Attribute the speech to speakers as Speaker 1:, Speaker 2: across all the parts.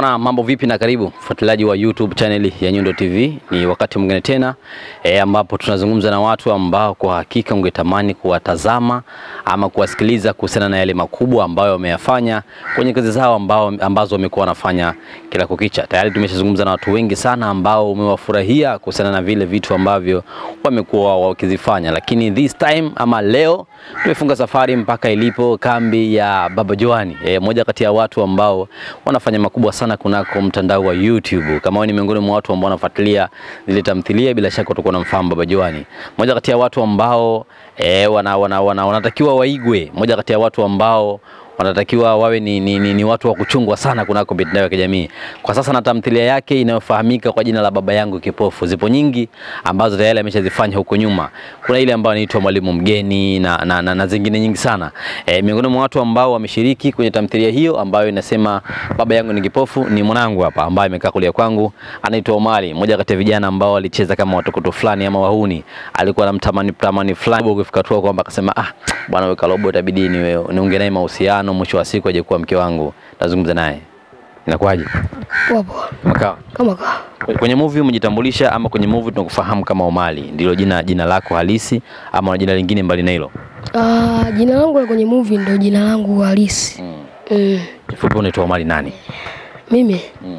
Speaker 1: Bwana, mambo vipi na karibu mfuatiliaji wa YouTube channel ya Nyundo TV. Ni wakati mwingine tena e, ambapo tunazungumza na watu ambao kwa hakika ungetamani kuwatazama ama kuwasikiliza kuhusiana na yale makubwa ambayo wameyafanya kwenye kazi zao ambao, ambazo wamekuwa wanafanya kila kukicha. Tayari tumeshazungumza na watu wengi sana ambao umewafurahia kuhusiana na vile vitu ambavyo wamekuwa wakizifanya, lakini this time ama leo tumefunga safari mpaka ilipo kambi ya Baba Joani, e, moja kati ya watu ambao wanafanya makubwa sana kunako mtandao wa YouTube. Kama wewe ni miongoni mwa watu ambao wanafuatilia zile tamthilia, bila shaka utakuwa unamfahamu Baba Joani, mmoja kati ya watu ambao e, wana, wana, wana, wanatakiwa waigwe, mmoja kati ya watu ambao wanatakiwa wawe ni, ni, ni, ni watu wa kuchungwa sana kunako mitandao ya kijamii. Kwa sasa na tamthilia yake inayofahamika kwa jina la Baba Yangu Kipofu. Zipo nyingi ambazo tayari ameshazifanya huko nyuma. Kuna ile ambayo inaitwa Mwalimu Mgeni na, na, na, na zingine nyingi sana. E, miongoni mwa watu ambao wameshiriki kwenye tamthilia hiyo ambayo inasema Baba Yangu ni Kipofu ni mwanangu hapa ambaye amekaa kulia kwangu, anaitwa Omari, mmoja kati ya vijana ambao walicheza kama watokoto fulani ama wahuni. Alikuwa anamtamani tamani fulani kufika tu kwamba akasema ah, bwana wewe Kalobo, itabidi niwe niunge naye mahusiano mwisho wa siku aje kuwa mke wangu, nazungumza naye. Inakuwaje? Makao.
Speaker 2: Kama ka.
Speaker 1: Kwenye movie umejitambulisha ama kwenye movie tunakufahamu kama Omari, ndilo jina jina lako halisi ama una jina lingine mbali na hilo?
Speaker 2: Ah, jina langu la kwenye movie ndio jina langu halisi.
Speaker 1: Mm.
Speaker 2: Mm.
Speaker 1: Kifupi unaitwa Omari nani?
Speaker 2: Mimi
Speaker 1: Mm.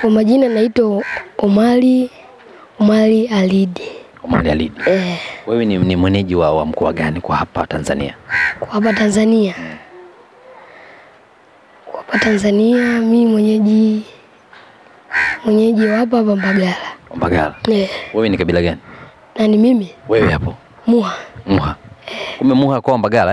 Speaker 2: kwa majina naitwa Omari Omari Alidi.
Speaker 1: Omari Alidi.
Speaker 2: Eh,
Speaker 1: Wewe ni, ni mwenyeji wa, wa mkoa gani kwa hapa Tanzania?
Speaker 2: kwa hapa Tanzania. Kwa hapa Tanzania mi mwenyeji mwenyeji wa hapa hapa Mbagala.
Speaker 1: Mbagala.
Speaker 2: Yeah.
Speaker 1: Wewe ni kabila gani?
Speaker 2: na ni mimi
Speaker 1: Wewe hapo
Speaker 2: Muha.
Speaker 1: Muha. Kumbe Muha kwa Mbagala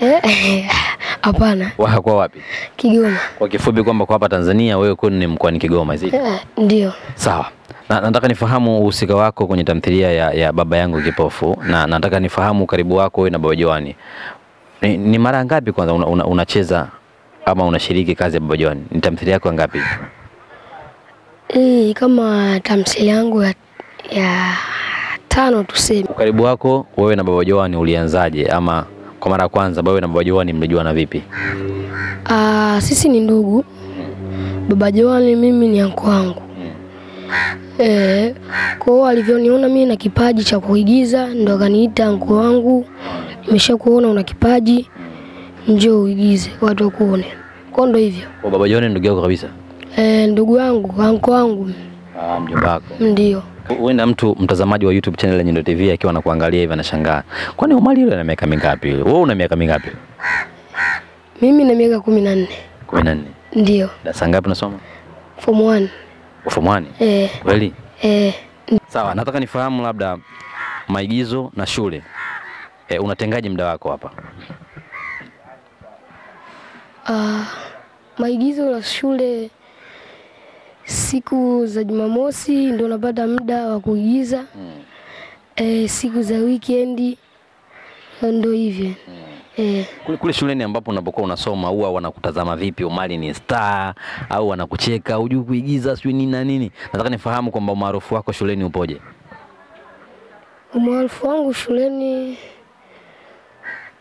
Speaker 1: eh?
Speaker 2: Eh, hapana,
Speaker 1: Waha kwa wapi?
Speaker 2: Kigoma.
Speaker 1: Kwa kifupi kwamba kwa hapa Tanzania wewe kwenu ni mkoani Kigoma zidi?
Speaker 2: Eh, ndio.
Speaker 1: Sawa. Na, nataka nifahamu uhusika wako kwenye tamthilia ya, ya Baba Yangu Kipofu na nataka nifahamu karibu wako wewe na Baba Joani. Ni, ni mara ngapi kwanza unacheza una, unacheza ama unashiriki kazi ya Baba John? Ni tamthilia yako ngapi?
Speaker 2: Hii kama tamthilia yangu ya, ya tano tuseme.
Speaker 1: Ukaribu wako wewe na Baba Joani ulianzaje ama kwa mara ya kwanza wewe na Baba Joani mlijuana vipi?
Speaker 2: Ah, sisi ni ndugu. Baba Joani mimi ni anko wangu. Eh, kwa hiyo alivyoniona mimi na kipaji cha kuigiza ndo akaniita anko wangu, nimeshakuona una kipaji, njoo uigize watu wakuone. Kwa ndo hivyo.
Speaker 1: Kwa Baba John ndugu yako kabisa?
Speaker 2: Eh, ndugu yangu, anko wangu
Speaker 1: Ah, mjomba wako.
Speaker 2: ndio.
Speaker 1: Huenda mtu mtazamaji wa YouTube channel ya Nyundo TV akiwa anakuangalia hivi anashangaa. Kwani Omari yule ana miaka mingapi yule? Wewe una miaka mingapi?
Speaker 2: Mimi na miaka kumi na nne
Speaker 1: 14.
Speaker 2: ndio.
Speaker 1: Darasa ngapi unasoma?
Speaker 2: Form 1.
Speaker 1: Form 1.
Speaker 2: Eh,
Speaker 1: Kweli?
Speaker 2: eh,
Speaker 1: Sawa, nataka nifahamu labda maigizo na shule. E, unatengaje muda wako hapa?
Speaker 2: Ah, maigizo ya shule siku za Jumamosi ndio napata muda wa kuigiza. mm. Eh, siku za wikendi ndio hivyo. mm. Eh,
Speaker 1: Kule, kule shuleni ambapo unapokuwa unasoma huwa wanakutazama vipi? Omari ni star au wanakucheka, hujui kuigiza, sijui nini na nini? Nataka nifahamu kwamba umaarufu wako shuleni upoje?
Speaker 2: umaarufu wangu shuleni,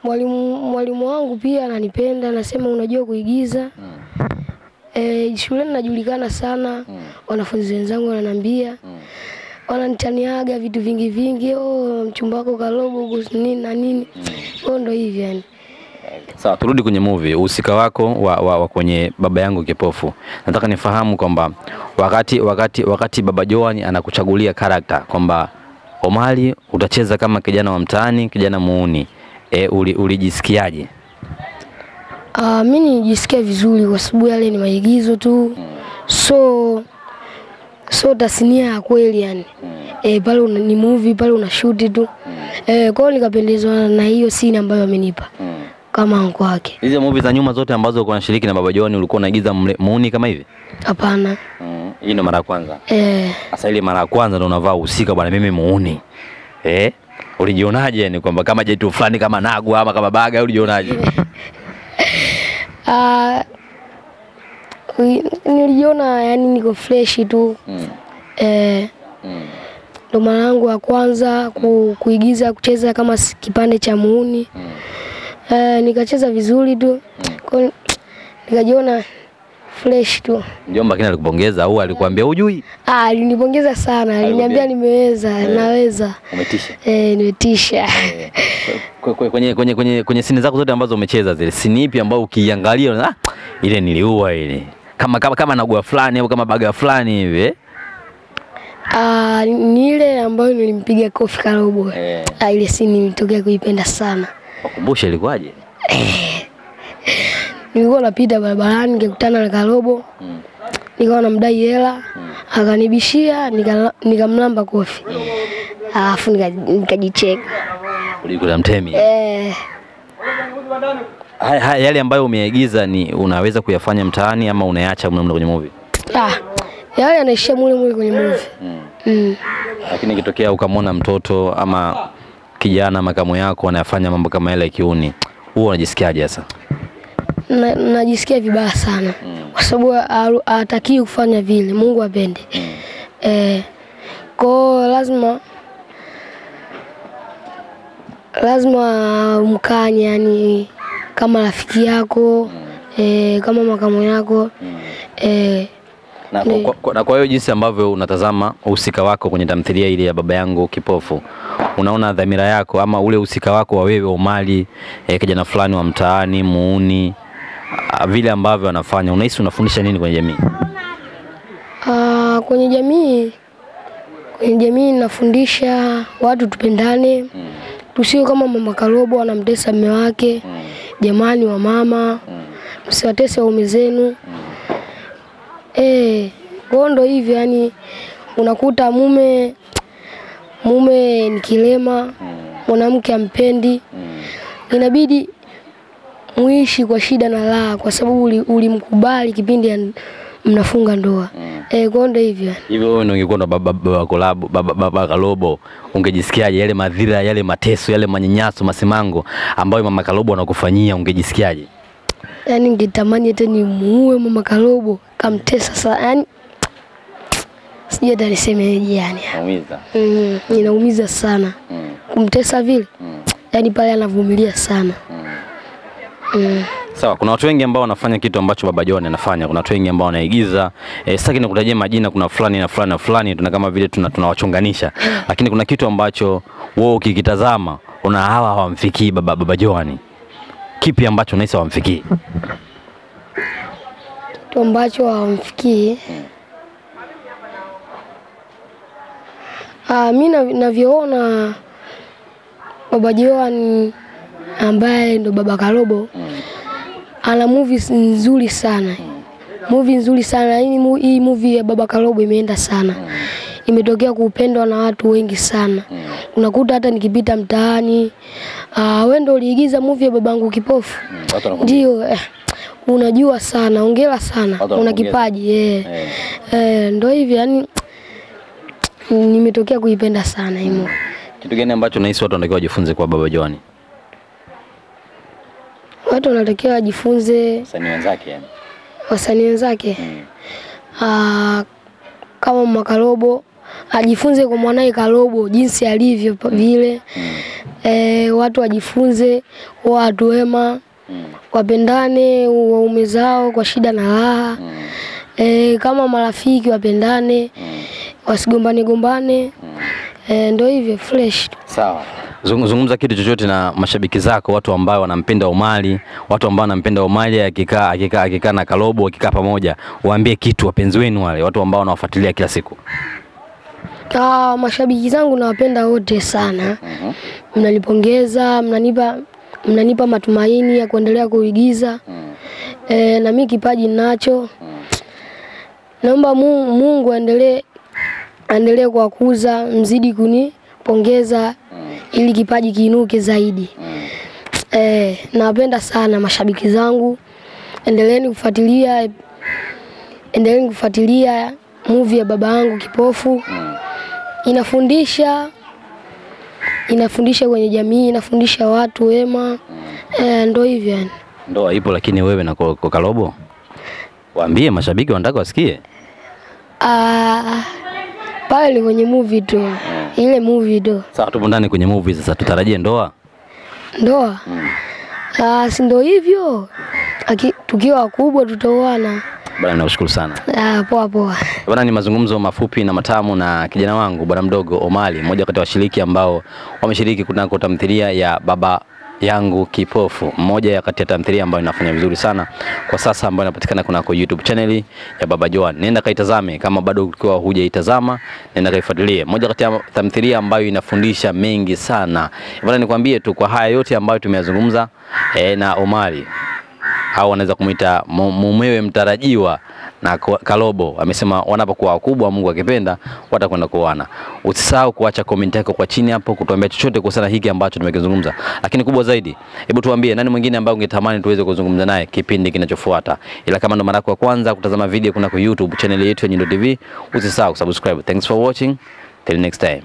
Speaker 2: mwalimu mwalimu wangu pia ananipenda, anasema unajua kuigiza. Eh, shuleni najulikana sana, wanafunzi wenzangu wananiambia wananitaniaga vitu vingi vingi, oh, mchumba wako kalogo kuhusu nini na nini. Oh, ndo hivi yani.
Speaker 1: Sawa, turudi kwenye movie. Uhusika wako wa, wa, wa kwenye Baba Yangu Kipofu, nataka nifahamu kwamba wakati wakati wakati Baba Joan anakuchagulia karakta kwamba Omari utacheza kama kijana wa mtaani, kijana muuni, e, uli, ulijisikiaje?
Speaker 2: Uh, mi nijisikia vizuri kwa sababu yale ni maigizo tu, so so tasnia ya kweli yani. e, pale ni movie pale una shoot tu. e, kwa hiyo nikapendezwa na hiyo scene ambayo amenipa kama anko wake.
Speaker 1: Hizi movie za nyuma zote ambazo ulikuwa unashiriki na Baba John ulikuwa unaigiza muuni kama hivi?
Speaker 2: Hapana.
Speaker 1: Hii ndo mara ya kwanza.
Speaker 2: Eh,
Speaker 1: Sasa ile mara ya kwanza ndo unavaa uhusika bwana, mimi muuni. Eh? Ulijionaje ni kwamba kama jetu fulani kama Nagwa ama kama Baga ulijionaje?
Speaker 2: ah, ui- nilijiona yani niko fresh tu.
Speaker 1: Mm.
Speaker 2: Eh,
Speaker 1: Mm.
Speaker 2: ndo mara yangu ya kwanza ku, kuigiza kucheza kama kipande cha muuni. Eh, nikacheza vizuri tu. Kwa hiyo nikajiona fresh tu.
Speaker 1: Mjomba lakini alikupongeza au alikwambia hujui?
Speaker 2: Ah, alinipongeza sana, aliniambia nimeweza, naweza.
Speaker 1: Umetisha.
Speaker 2: Eh, nimetisha.
Speaker 1: Kwe- Kwenye kwenye kwenye kwenye sini zako zote ambazo umecheza zile, sini ipi ambayo ukiangalia ah, ile niliua ile. Kama kama kama nagua fulani au kama baga fulani hivi. eh?
Speaker 2: Ah, ni ile ambayo nilimpiga kofi Karobo.
Speaker 1: Eh.
Speaker 2: Ah, ile sini nilitokea kuipenda sana.
Speaker 1: Wakumbushe ilikuwaje?
Speaker 2: Nilikuwa napita barabarani nikakutana na Karobo. Nikawa namdai hela, akanibishia, nika- nikamlamba kofi. Alafu nika- nikajicheka.
Speaker 1: Ulikuwa mtemi.
Speaker 2: Eh,
Speaker 1: Haya, haya yale ambayo umeyaigiza ni unaweza kuyafanya mtaani ama unayaacha mle mle kwenye movie?
Speaker 2: ah, yale yanaishia mule mule kwenye movie. Mm.
Speaker 1: Lakini ikitokea ukamwona mtoto ama kijana makamu yako anayafanya mambo kama yale ya kiuni, huo unajisikiaje sasa?
Speaker 2: Na, najisikia vibaya sana. Kwa sababu hatakii kufanya vile, Mungu apende. Eh, kwao lazima lazima umkanye, yani kama rafiki yako eh, kama makamu yako eh,
Speaker 1: Na kwa, kwa, kwa, na kwa hiyo jinsi ambavyo unatazama uhusika wako kwenye tamthilia ile ya baba yangu kipofu, unaona dhamira yako ama ule uhusika wako wa wewe Omari eh, kijana fulani wa mtaani muuni, vile ambavyo wanafanya, unahisi unafundisha nini kwenye jamii?
Speaker 2: Ah, kwenye jamii kwenye jamii nafundisha watu tupendane, mm. tusio kama mama Karobo anamtesa mume wake. Mm. Jamani wa mama, msiwatese waume zenu. Eh, kwao ndo hivyo yani, unakuta mume mume ni kilema, mwanamke ampendi, inabidi muishi kwa shida na raha, kwa sababu ulimkubali uli- kipindi ya- mnafunga ndoa. Eh, kwao ndo hivyo.
Speaker 1: Hivyo wewe ndio ungekuwa na baba baba kolabo baba baba Kalobo, ungejisikiaje? Yale madhira, yale mateso, yale manyanyaso, masimango ambayo mama Kalobo anakufanyia ungejisikiaje?
Speaker 2: Yaani ningetamani hata nimuue mama Kalobo, kamtesa sana, yaani sijui hata nisemeje yani.
Speaker 1: Naumiza.
Speaker 2: Mm, inaumiza sana mm. kumtesa vile, mm. yaani pale anavumilia sana. Mm.
Speaker 1: Sawa, kuna watu wengi ambao wanafanya kitu ambacho Baba John anafanya. Kuna watu wengi ambao wanaigiza. Eh, sitaki nikutajie majina, kuna fulani na fulani na fulani, tuna kama vile tuna tunawachonganisha. Lakini kuna kitu ambacho wewe ukikitazama una hawa hawamfikii Baba Baba John. Kipi ambacho unahisi hawamfikii?
Speaker 2: Kitu ambacho hawamfikii Ah, mi na- navyoona Baba Joan ambaye ndo Baba Karobo ana movies nzuri sana, movie nzuri sana. Hii movie ya Baba Karobo imeenda sana, imetokea kupendwa na watu wengi sana. Unakuta hata nikipita mtaani, ah, wewe ndo uliigiza movie ya babangu kipofu? Ndio. Eh, unajua sana, ongera sana, una
Speaker 1: yeah.
Speaker 2: kipaji eh. Eh, ndo hivi yani, nimetokea kuipenda sana hii movie.
Speaker 1: Kitu gani ambacho nahisi watu wanatakiwa wajifunze kwa Baba John?
Speaker 2: Watu wanatakiwa wajifunze,
Speaker 1: Wasanii wenzake yani.
Speaker 2: wasanii wenzake Ah, kama Mwakarobo ajifunze kwa mwanaye Karobo jinsi alivyo vile vile. E, watu wajifunze, watu wema, wapendane waume zao kwa shida na raha. Eh, kama marafiki wapendane, wasigombane gombane. Eh, ndo hivyo fresh.
Speaker 1: Sawa. Zung- Zungumza kitu chochote na mashabiki zako, watu ambao wanampenda Omari, watu ambao wanampenda Omari akikaa akikaa akikaa na Kalobo akikaa pamoja, waambie kitu wapenzi wenu wale, watu ambao wanawafuatilia kila siku.
Speaker 2: Ah, mashabiki zangu nawapenda wote sana. Mnanipongeza, mnanipa mnanipa matumaini ya kuendelea kuigiza. Mm. E, na mimi kipaji ninacho. Naomba Mungu, Mungu aendelee aendelee kuwakuza, mzidi kunipongeza ili kipaji kiinuke zaidi. Mm. E, nawapenda sana mashabiki zangu. Endeleeni kufuatilia endeleeni kufuatilia movie ya baba yangu kipofu Mm. inafundisha inafundisha kwenye jamii, inafundisha watu wema eh, ndo hivyo yani.
Speaker 1: Ndoa ipo lakini wewe na Kalobo waambie mashabiki wanataka wasikie.
Speaker 2: Ah, pale ni kwenye movie tu, ile movie do.
Speaker 1: Sawa, tupo ndani kwenye movie sasa, tutarajie ndoa.
Speaker 2: ndoa. Mm. Ah, si ndo hivyo Aki, tukiwa wakubwa tutaoana
Speaker 1: Bwana, nakushukuru sana.
Speaker 2: Ah, poa poa.
Speaker 1: Bwana, ni mazungumzo mafupi na matamu na kijana wangu bwana mdogo Omali, mmoja kati ya washiriki ambao wameshiriki kunako tamthilia ya Baba yangu Kipofu, mmoja ya kati ya tamthilia ambayo inafanya vizuri sana kwa sasa, ambayo inapatikana kunako YouTube channel ya Baba Joan. Nenda kaitazame kama bado ukiwa hujaitazama, nenda kaifuatilie. Moja kati ya tamthilia ambayo inafundisha mengi sana. Bwana, nikwambie tu kwa haya yote ambayo tumeyazungumza eh, na Omari au anaweza kumwita mumewe mtarajiwa na Kalobo amesema wanapokuwa wakubwa, Mungu akipenda, watakwenda kuoana. Usisahau kuacha comment yako kwa chini hapo, kutuambia chochote kuhusiana na hiki ambacho tumekizungumza, lakini kubwa zaidi, hebu tuambie nani mwingine ambaye ungetamani tuweze kuzungumza naye kipindi kinachofuata. Ila kama ndo mara yako ya kwanza kutazama video kunako YouTube channel yetu ya Nyundo TV, usisahau kusubscribe. Thanks for watching, till next time.